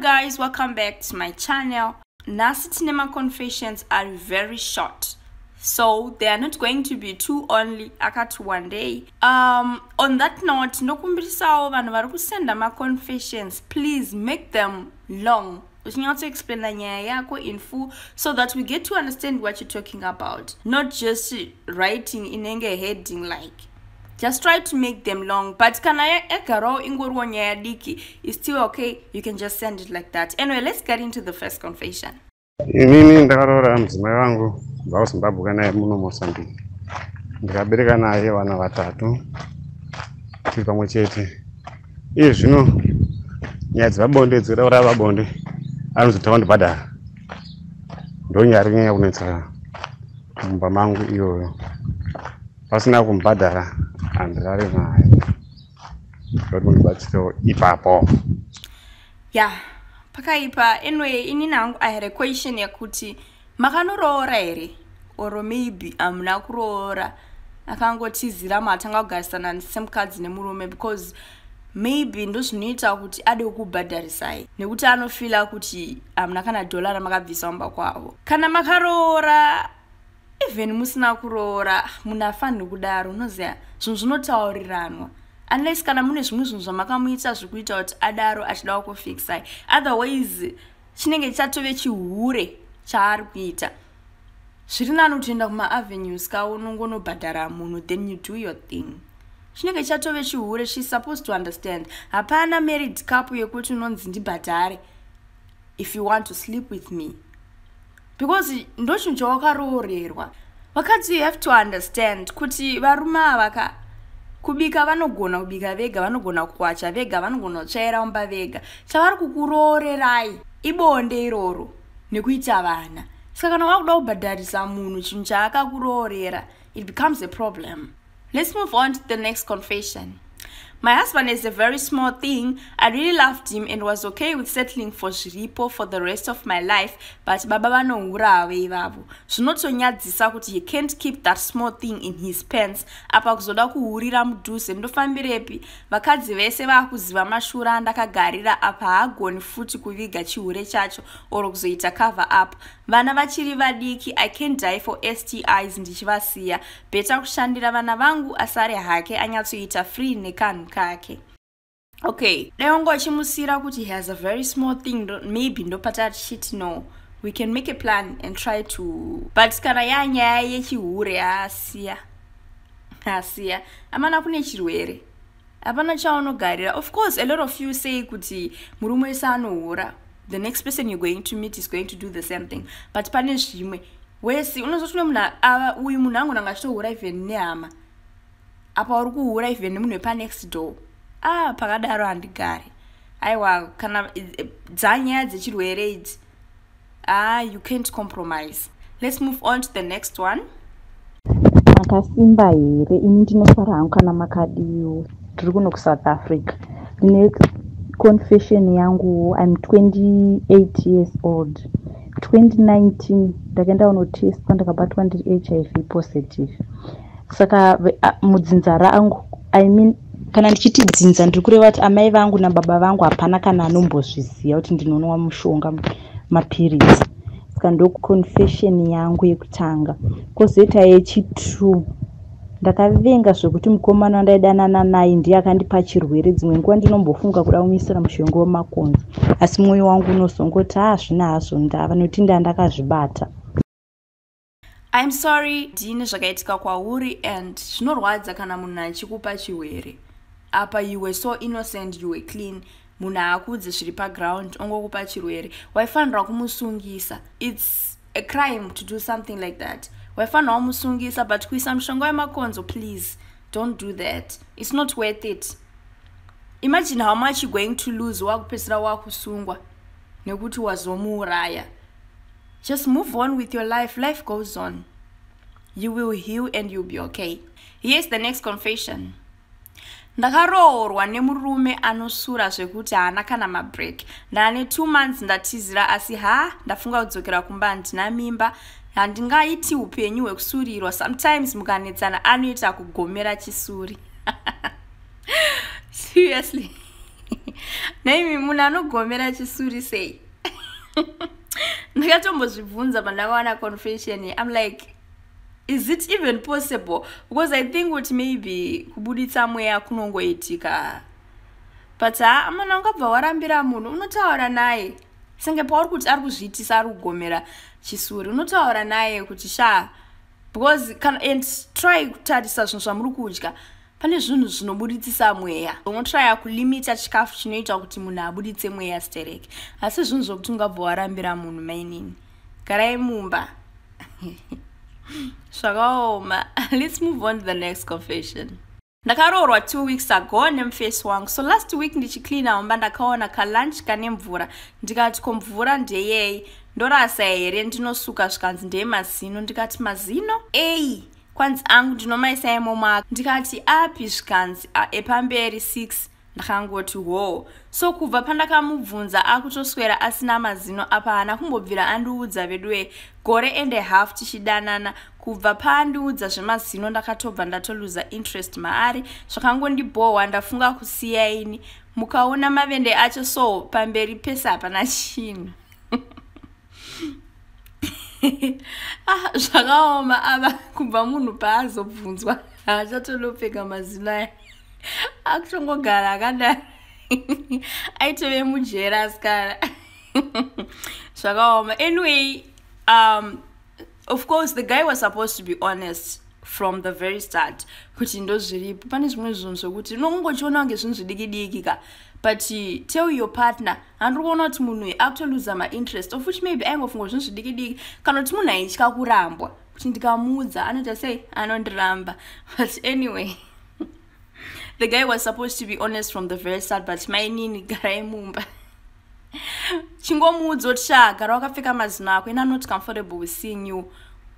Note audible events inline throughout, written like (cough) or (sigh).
guys welcome back to my channel. Nasi tine maconfessions are very short so they are not going to be two only akati one day. Um, on that note ndokumbirisawo vanhu vari kusenda maconfessions. Please make them long. Uchinyatsoexplaina nyaya in full so that we get to understand what you're talking about not just writing in inenge heading like just try to make them long. But kana egarawo ingoriwo nyaya diki is still okay. You can just send it like that. Anyway let's get into the first confession. Inini ndakaroora mudzimai vangu kubva kuzimbabwe kanaye muno mosambiki ndikabereka naye vana vatatu tiri pamwe chete. Iye zvino nyaya dzevabonde dziraura vabonde anozotawa ndibhadhara ndonyaya rinyanya kunetsa mumba mangu iyoyo pasina kumubhadhara handirari naye kuti mundibatsirewo ipapo. Ya yeah, pakaipa anyway inini hangu i had a question yekuti makanoroora here? Or maybe hamuna kuroora. Akangotizira matanga kugarisana semukadzi nemurume because maybe ndo zvinoita kuti ade kukubhadharisai. Nekuti anofila kuti hamuna kana dhola ramakabvisa mumba kwavo. Kana makaroora even musina kuroora munhu afaniri kudaro unoziva zvinhu zvinotauriranwa unless kana mune zvimwe zvinhu zvamakamuita zvekuita kuti adaro achidawo kufixai otherwise chinenge chatove chihure chaari kuita. Zviri nani kutoenda kumaavenues kaunongonobhadhara munhu then you do your thing. Chinenge chatove chihure shes supposed to understand. Hapana married cup yekuti unonzi ndibhadhare. If you want to sleep with me because ndo chinhu chawakaroorerwa vakadzi you have to understand kuti varume avaka kubika vanogona kubika vega vanogona kuwacha vega vanogona kutsvaira mumba vega. Chavari kukuroorerai ibonde iroro nekuita vana. Saka kana wakuda kubhadharisa munhu chinhu chaakakuroorera it becomes a problem. Let's move on to the next confession My husband is a very small thing. I really loved him and was okay with settling for zviripo for the rest of my life, but baba vanourava ivavo. Zvinotonyadzisa kuti he can't keep that small thing in his pants. Apa kuzoda kuhurira mudhuze ndofambirepi. Vakadzi vese vakuziva mashura andakagarira apa haagoni futi kuviga chihure chacho or kuzoita cover up. Vana vachiri vadiki, I can't die for STIs ndichivasiya. Beta kushandira vana vangu asare hake anyatsoita free nekanhu kake okay dai wanga wachimusiyira kuti he has a very small thing maybe ndopata tichiti no we can make a plan and try to but kana yanyaya yechihure asiya asiya amana kune chirwere. Hapana chaunogarira. Of course a lot of you say kuti murume wese anohura the next person you're going to meet is going to do the same thing. But pane zvimwe wese unozoti une munhu uyu munhu angona ngachitohura even nehama apa uri kuhura even nemunhu wepanext door? Ah pakadaro handigari. Aiwa kana dzanyaya dzechirwere idzi. Ah you can't compromise. Let's move on to the next one. Makasimba here ini ndinofara hangu kana makadiwo ndiri kuno kusouth africa. Ndine confession yangu im 28 years old. 2019 ndakaenda unotestwa ndakabatwa ndiri hiv positive saka mudzinza rangu i mean kana ndichiti dzinza ndiri kureva kuti amai vangu nababa vangu hapana kana anombozviziva kuti ndinonwa mushonga mapirisi saka ndoconfession yangu yekutanga. Kwozoita yechitu ndakavenga zvekuti mukomana wandaidanana naye ndiye akandipa chirwere dzimwe nguva ndinombofunga kuda kumisira mushonga wemakonzo. Asi mwoyo wangu unozongoti ha zvina hazvo ndava nekuti nda ndakazvibata i'm sorry ndine zvakaitika kwauri and zvinorwadza kana munhu achikupa chirwere. Apa you were so innocent you were clean. Munhu haakudze zviri paground ongokupa chirwere. Waifanira kumusungisa. Its a crime to do something like that. Waifanira kumusungisa but kuisa mushonga wemakonzo please don't do that. Its not worth it. Imagine how much you're going to lose wakupedzisira wakusungwa nekuti wazomuuraya just move on with your life. Life goes on. You will heal and you'll be okay. Here's the next confession. Ndakaroorwa nemurume anosura zvekuti haana kana mabreak ndaane two months ndatizira asi ha ndafunga kudzokera kumba handina mimba. Handingaiti upenyu hwekusurirwa. Sometimes mukanetsana anoita kugomera chisuri. (laughs) Seriously. (laughs) Naimi munhu anogomera chisuri sei (laughs) ndakatombozvibvunza pandakawana confession. Im like is it even possible? Because i think kuti maybe kubuditsa mweya kunongoitika but ha mana ungabva warambira munhu unotaura naye. Senge pauri kuti ari kuzviitisa ari kugomera chisuri unotaura naye kuti sha because and try kutarisa zvinhu zvamuri kudya pane zvinhu zvinobuditsisa mweya. Unotrya kulimita chikafu chinoita kuti munhu abuditse mweya stereke asi zvinhu zvokuti ungabva warambira munhu mainini. Garai mumba. (laughs) Zvakaoma. (laughs) Let's move on to the next confession. Ndakaroorwa two weeks ago nemufesi wangu. So last week ndichicleana humba ndakaona kalunch kane mvura ndikati ko mvura ndeyei? Ndorasa here? Ndinosuka zvikanzi ndeyemazino ndikati mazino? Ei kwanzi angu ndinomaisa imomo ndikati api zvikanzi epamberi 6 ndakangoti ho so kubva pandakamubvunza akutoswera asina mazino apa haana kumbobvira andiudza veduwe gore and a half tichidanana. Kubva paandiudza zvemazino ndakatobva ndatoluza interest maari zvakangondibhohwa ndafunga kusiyaini mukaona mavende acho so pamberi pese hapana chinhu (laughs) ah, zvakaoma. Ava kubva munhu paazobvunzwa haachatolopfeka mazino aya. Akutongogara akadaro (laughs) aitove mujera asikara (laughs) zvakaoma. Anyway um, of course the guy was supposed to be honest from the very start kuti ndozviripo. Pane zvimwe zvinhu zvokuti unongochiona kunge zvinhu zvidiki diki ka but tell your partner handiri kuona kuti munhu uyu akutoluza mainterest of which maybe aingofunga zvinhu zvidiki diki kana kuti munhu aitya kurambwa kuti ndikamuudza anoita sei? Anondiramba. (laughs) But anyway (laughs) the guy was supposed to be honest from the very start but mainini (laughs) garai mumba chingomuudza kuti sha gara wakapfeka mazino ako ina not comfortable with seeing you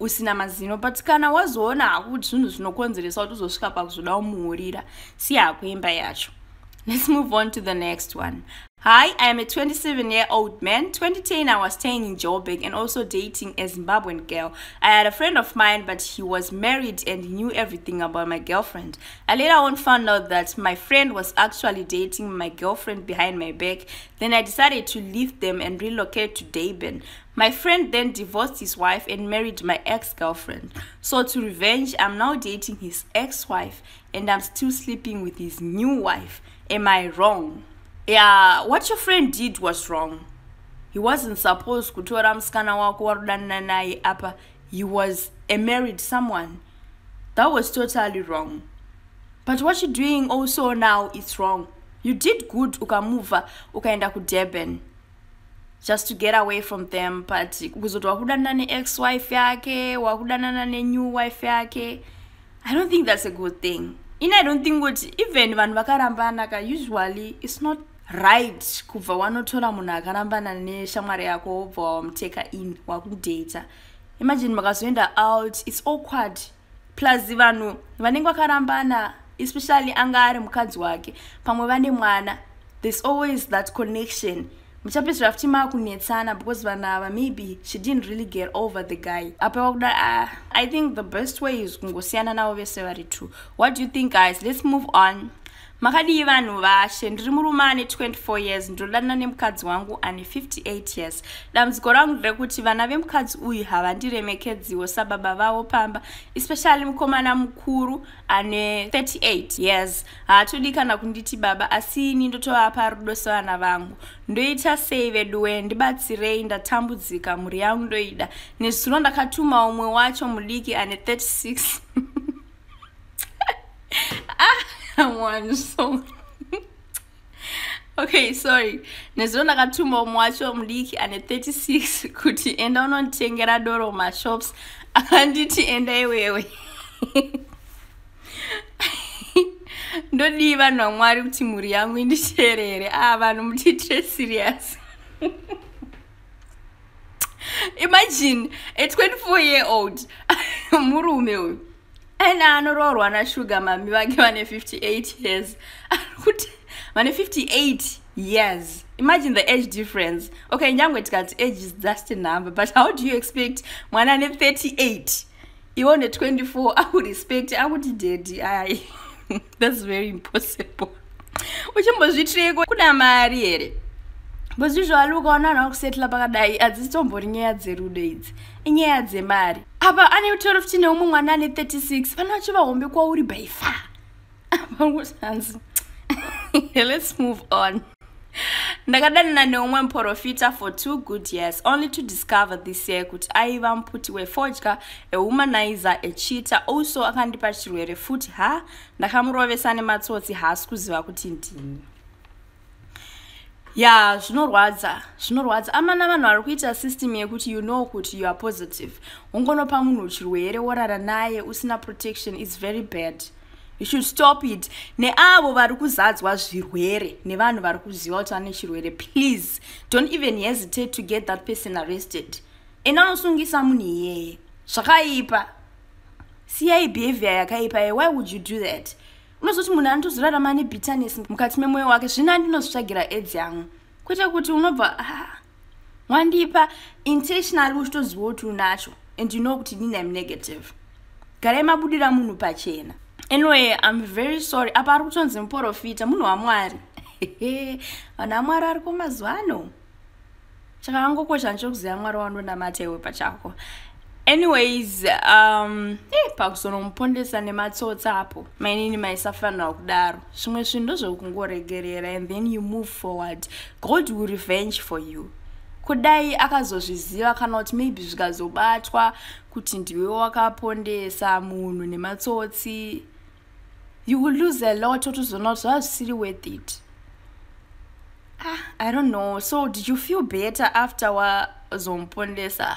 usina mazino. But kana wazoona hako kuti zvinhu zvinokonzeresa kuti uzosvika pakuzvoda umuurira siyako imba yacho let's move on to the next one Hi, I am a 27 year old man. 2010, I was staying in Joburg and also dating a Zimbabwean girl. I had a friend of mine, but he was married and knew everything about my girlfriend. I later on found out that my friend was actually dating my girlfriend behind my back. Then I decided to leave them and relocate to Durban. My friend then divorced his wife and married my ex girlfriend. So, to revenge, I'm now dating his ex wife and I'm still sleeping with his new wife. Am I wrong? yeah what your friend did was wrong. He wasn't supposed kutora musikana wako warudanana naye apa. He was a married someone. That was totally wrong. But what you're doing also now is wrong. You did good ukamuva ukaenda kudurban just to get away from them but kuzoti wakudanana neex wife yake wakudanana nenew wife yake i don't think that's a good thing in i don't think kuti even vanhu vakarambana ka usually it's not right kubva wanotora munhu akarambana neshamwari yako wobva wamuteka in wakudata. Imagine makazoenda out its awkward. Plus vanhu vanenge vakarambana especially anga ari mukadzi wake pamwe vane mwana there's always that connection muchapedzira futi maakunetsana because vanhu ava maybe she didn't really get over the guy. Apa wakuda uh, i think the best way is kungosiyana navo vese vari two. What do you think guys? Let's move on makadii vanhu vashe ndiri murume ane 24 years ndinodanana nemukadzi wangu ane 58 years. Dambudziko rangu nderekuti vana vemukadzi uyu havandiremekedziwo sababa vavo pamba especially mukomana mukuru ane 38 years. Haatodi kana kunditi baba asi ini ndotovapa rudo sevana vangu. Ndoita sei veduwe ndibatsirei ndatambudzika mhuri yangu ndoida. Nezuro ndakatuma umwe wacho mudiki ane 36 (laughs) ah one so. (laughs) Okay sorry. Nezuro ndakatuma umwe wacho mudiki ane 36 kuti enda unonditengera doro mashops. Akanditi enda iwewe. (laughs) Ndodii vanhu vamwari kuti mhuri yangu inditeerere. A ah, vanhu mutiitire serious. (laughs) Imagine a 24 year old murume uyu ene anoroorwa nashuga mami vake vane 58 years. Kuti vane 58 years. Imagine the age difference. Okay nyange tikati age is just a number but how do you expect mwana ane 38 iwo ne24 akurespect akuti dedi ai that's very impossible. Uchimbozvitireko kuda mari here bozvizvali ukaona vanhu vakusetla pakadai hadzisitombori nyaya dzerudo idzi inyaya dzemari apa ane 12 neumwe mwana ane 36 vana vacho vahombe kwauri by far. Apakusanzi (laughs) let's move on. Ndakadanana neumwe muprofita for two good years only to discover this year kuti aiva muputi wefodya ehumanizer echita also akandipa chirwere futi ha ndakamurovesa nematsotsi haasi kuziva kuti ndini ya zvinorwadza zvinorwadza. Amana vanhu vari kuita system yekuti you know kuti you are positive. Ungonopa munhu chirwere worara naye usina protection is very bad. You should stop it. Neavo vari kuzadzwa zvirwere nevanhu vari kuziva kuti vane chirwere please don't even hesitate to get that person arrested. Ena unosungisa munhu iyeye zvakaipa. Siyai behavior yakaipa. Ye why would you do that unozoti munhu anotozorarama nebitterness mukati memwoyo wake zvino andinozvitsvagira aids yangu. Kwete kuti unobva ah, wandipa intentionally uchitoziva kuti unacho and you know kuti nini am negative. Garai mabudira munhu pachena. Anyway im very sorry. Apa ari kutonzi muprofita munhu wamwari (laughs) vanhu vamwari ari kumazuva ano. Chakangokosha nchokuziva mwari wandonamata iwe pachako anyways um e pakuzonomupondesa nematsotsa apo. Mainini maisafanira kudaro. Zvimwe zvinhu ndozvokungoregerera and then you move forward. God will revenge for you. Kudai akazozviziva kana kuti maybe zvikazobatwa kuti ndiwe wakapondesa munhu nematsotsi you will lose a lot otozona kuti zvazvisiri worth it. Ah, i don't know. So did you feel better after wazomupondesa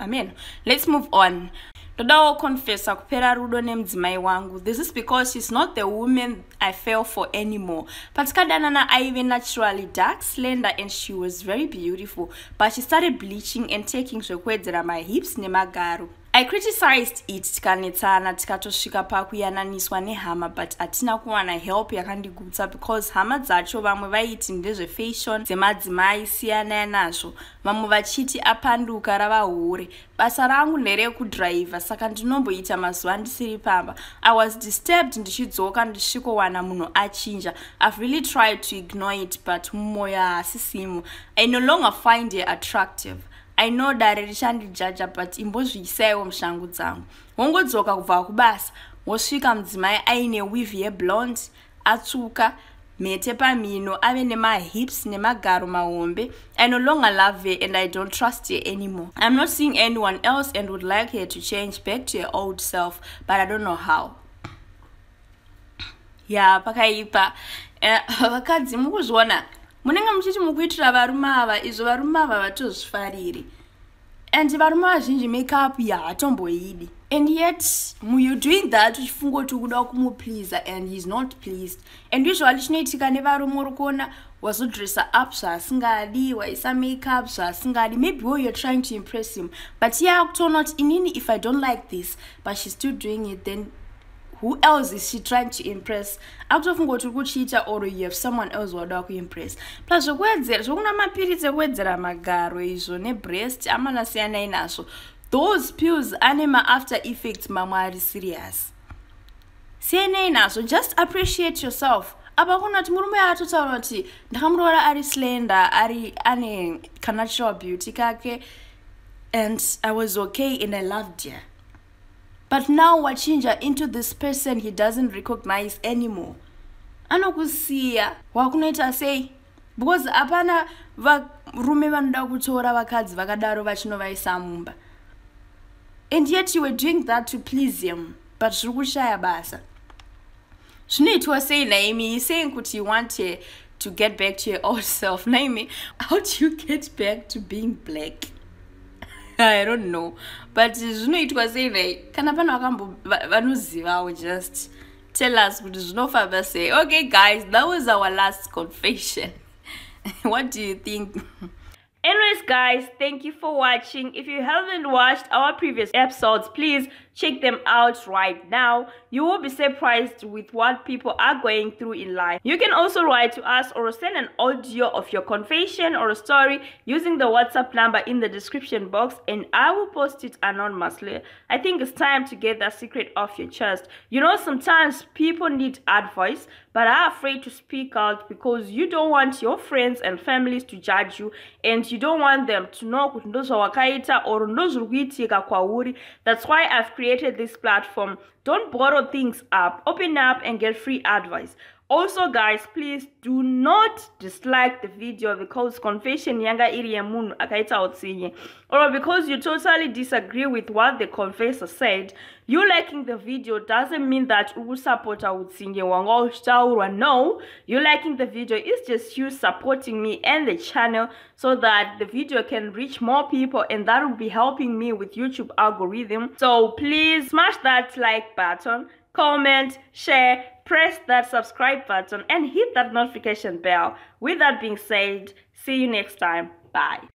amen. Let's move on. Ndodawo confessa kupera rudo nemudzimai wangu. This is because she's not the woman i fell for anymore. Patikadanana aive naturally dark slender and she was very beautiful but she started bleaching and taking zvekuwedzera mahips nemagaro i criticized it tikanetsana tikatosvika pakuyananiswa nehama but hatina kuwana help yakandigutsa because hama dzacho vamwe vaiti ndezvefashon dzemadzimai siyanai nazvo. Vamwe vachiti apanduka rava hure basa rangu nderekudhiraivha saka ndinomboita mazuva ndisiri pamba. I was disturbed ndichidzoka ndisvikowana munhu achinja. I've really tried to ignore it but mumwoyo haasisimu i no longer find her attractive i know dare richandijaja but imbozviisaiwo mushangu dzangu. Wongodzoka kubva kubasa wosvika mudzimai aine wiv yeblond atsvuka mhete pamhino ave nemahips nemagaro mahombe. I no longer love her and i don't trust her anymore. I'm not seeing anyone else and would like her to change back to her old self but i don't know how. Ya pakaipa. Eh, (laughs) vakadzi mukuzviona munenge muchiti mukuitira varume ava izvo varume ava vatozvifariri and varume vazhinji makeup yaatomboidi and yet you're doing that uchifunga kuti ukuda kumupleasa and heis not pleased. And usually chinoitika nevarume uri kuona wazodressa up zvaasingadi waisa makeup zvaasingadi maybe wo you're trying to impress him. But iye akutoona kuti inini if i don't like this but she's still doing it then who else is she trying to impress? Akutofunga kuti uri kuchiita or you have someone else wauda kuimpress plus zvokuwedzera zvokuna mapiritsi ekuwedzera magaro izvo nebreast amanasiyanai nazvo those pills ane maafter effects mamwe ari serious. Siyanai nazvo just appreciate yourself. Apa kuna kuti murume atotaura kuti ndakamuroora ari slender ari ane canatural beauty kake. And i was okay and i loved her but now wachinja into this person he doesn't recognize anymore. Anokusiya wakunoita sei? Because hapana varume vanoda kutora vakadzi vakadaro vachinovaisa mumba. And yet you were doing that to please him but zviri kushaya basa. Zvinoitwa sei naimi saying kuti you want her to get back to your old self. (laughs) Naimi how do you get back to being black (laughs) i don't know. But zvinoitwa sei nai kana vakambo vanozivawo just tell us kuti zvinofamba sei. Okay guys that was our last confession. (laughs) What do you think? Anyways guys thank you for watching. If you haven't watched our previous episodes please check them out right now. You will be surprised with what people are going through in life. You can also write to us or send an audio of your confession or a story using the whatsapp number in the description box and i will post it anonymously. I think it's time to get that secret off your chest. You know sometimes people need advice but are afraid to speak out because you don't want your friends and families to judge you and you don't want them to know kuti ndozvawakaita or ndozviri that's why i've created this platform don't borrow things up. Open up and get free advice. Also guys please do not dislike the video because confession yanga iri yemunhu akaita utsinye. Or because you totally disagree with what the confessor said you liking the video doesn't mean that ukusapota utsinye wanga uchitaurwa no you liking the video is just you supporting me and the channel so that the video can reach more people and that will be helping me with youtube algorithm. So please smash that button comment share press that subscribe button and hit that notification bell. With that being said see you next time. Bye